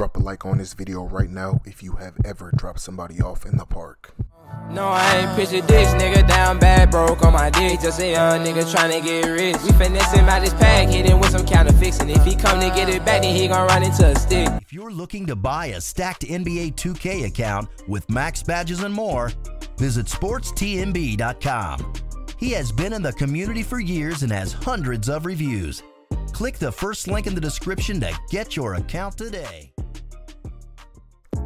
Drop a like on this video right now if you have ever dropped somebody off in the park. No, I ain't picture this nigga down bad, broke on my dick. Just a young nigga tryna get rich. We finesse him out his pack, hit him with some counterfeits. And if he come to get it back, then he gon' run into a stick. If you're looking to buy a stacked NBA 2K account with max badges and more, visit sportstnb.com. He has been in the community for years and has hundreds of reviews. Click the first link in the description to get your account today.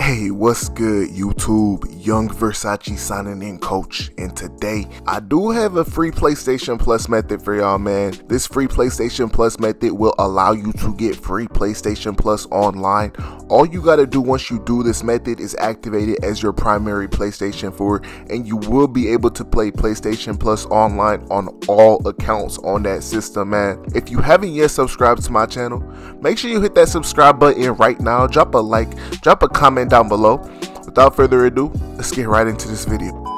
Hey, what's good, YouTube? Yung Versace signing in, coach. And today, I do have a free PlayStation Plus method for y'all, man. This free PlayStation Plus method will allow you to get free PlayStation Plus online. All you gotta do once you do this method is activate it as your primary PlayStation 4, and you will be able to play PlayStation Plus online on all accounts on that system, man. If you haven't yet subscribed to my channel, make sure you hit that subscribe button right now. Drop a like, drop a comment down below. Without further ado, let's get right into this video.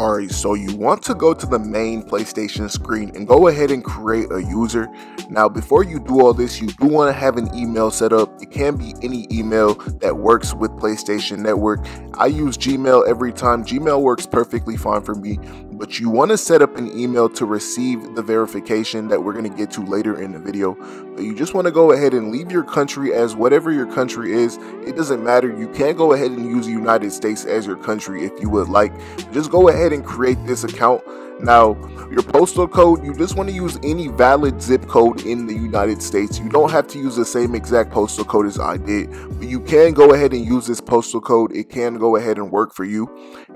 Alright, so you want to go to the main PlayStation screen and go ahead and create a user. Now, before you do all this, you do want to have an email set up. It can be any email that works with PlayStation Network. I use Gmail every time. Gmail works perfectly fine for me, but you want to set up an email to receive the verification that we're going to get to later in the video. But you just want to go ahead and leave your country as whatever your country is. It doesn't matter. You can go ahead and use the United States as your country if you would like. Just go ahead and create this account. Now, your postal code, you just want to use any valid zip code in the United States. You don't have to use the same exact postal code as I did, but you can go ahead and use this postal code. It can go ahead and work for you.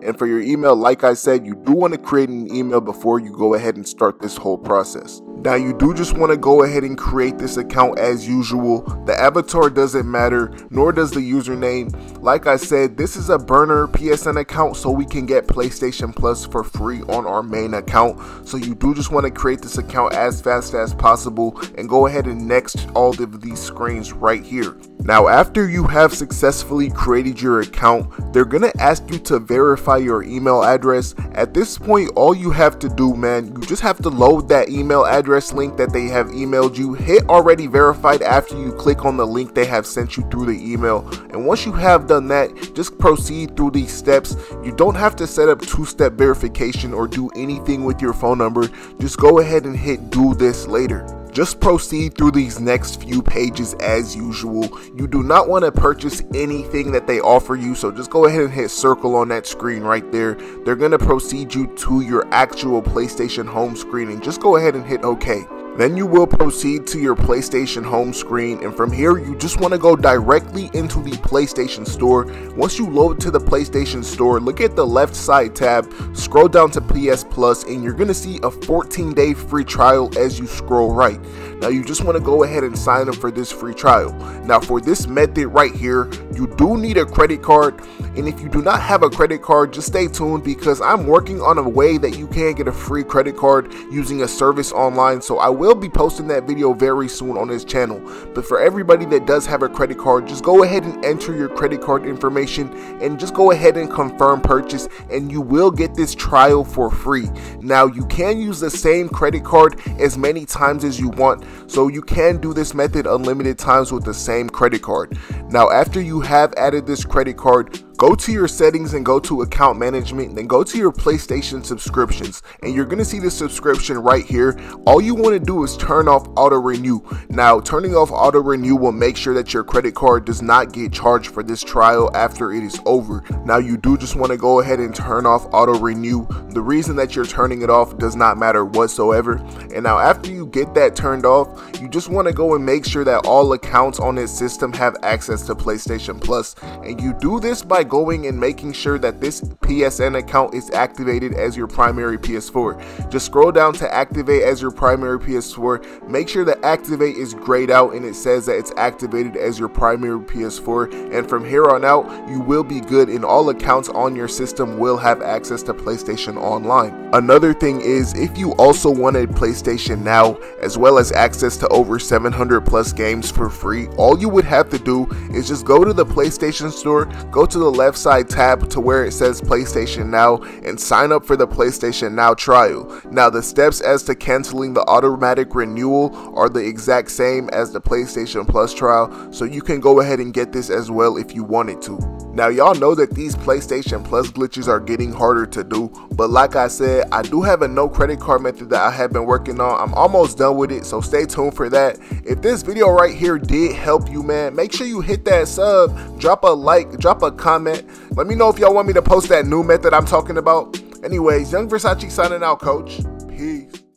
And for your email, like I said, you do want to create an email before you go ahead and start this whole process. Now you do just want to go ahead and create this account as usual. The avatar doesn't matter, nor does the username. Like I said, this is a burner PSN account so we can get PlayStation Plus for free on our main account. So you do just want to create this account as fast as possible and go ahead and next all of these screens right here. Now after you have successfully created your account, they're going to ask you to verify your email address. At this point, all you have to do, man, you just have to load that email address address link that they have emailed you. Hit already verified after you click on the link they have sent you through the email. And once you have done that, just proceed through these steps. You don't have to set up two-step verification or do anything with your phone number. Just go ahead and hit do this later. Just proceed through these next few pages as usual. You do not want to purchase anything that they offer you, so just go ahead and hit circle on that screen right there. They're going to proceed you to your actual PlayStation home screen and just go ahead and hit OK. Then you will proceed to your PlayStation home screen and from here you just want to go directly into the PlayStation store. Once you load to the PlayStation store, look at the left side tab, scroll down to PS Plus and you're going to see a 14 day free trial as you scroll right. Now you just want to go ahead and sign up for this free trial. Now for this method right here, you do need a credit card and if you do not have a credit card, just stay tuned because I'm working on a way that you can get a free credit card using a service online so I will will be posting that video very soon on this channel. But for everybody that does have a credit card, just go ahead and enter your credit card information and just go ahead and confirm purchase and you will get this trial for free. Now you can use the same credit card as many times as you want, so you can do this method unlimited times with the same credit card. Now after you have added this credit card, Go to your settings and go to account management, then go to your PlayStation subscriptions, and you're gonna see the subscription right here. All you wanna do is turn off auto renew. Now, turning off auto renew will make sure that your credit card does not get charged for this trial after it is over. Now, you do just wanna go ahead and turn off auto renew. The reason that you're turning it off does not matter whatsoever. And now, after you get that turned off, you just wanna go and make sure that all accounts on this system have access to PlayStation Plus. And you do this by going and making sure that this PSN account is activated as your primary PS4. Just scroll down to activate as your primary PS4. Make sure that activate is grayed out and it says that it's activated as your primary PS4. And from here on out, you will be good and all accounts on your system will have access to PlayStation Online. Another thing is if you also wanted PlayStation Now as well as access to over 700 plus games for free, all you would have to do is just go to the PlayStation Store, go to the left side tab to where it says PlayStation Now and sign up for the PlayStation Now trial. Now, the steps as to canceling the automatic renewal are the exact same as the PlayStation Plus trial, so you can go ahead and get this as well if you wanted to. Now, y'all know that these PlayStation Plus glitches are getting harder to do, but like I said, I do have a no credit card method that I have been working on. I'm almost done with it, so stay tuned for that. If this video right here did help you, man, make sure you hit that sub, drop a like, drop a comment. Let me know if y'all want me to post that new method I'm talking about. Anyways, Yung Versace signing out, coach.